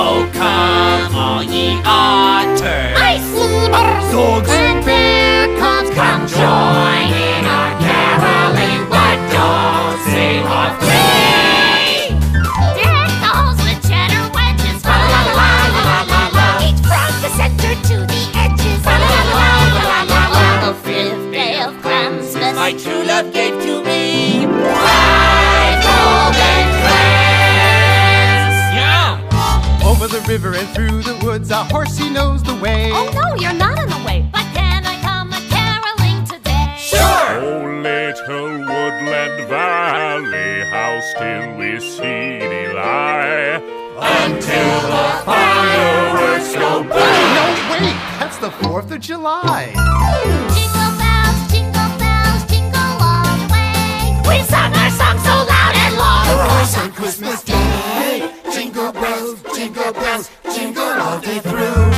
Oh, come all ye otters. I see bears Dogs. and bear cubs. Come join in our caroling, but don't sing of. Deck the halls with cheddar wedges. La la la la la la la. Each from the center to the edges. La la la la la la la. On the fifth day of Christmas. My true love gave river and through the woods, a horsey knows the way. Oh no, you're not in the way. But can I come a caroling today? Sure. Oh, little woodland valley, how still we see thee lie. Until the fireworks go boom. No, wait, that's the 4th of July. Jingle all day through.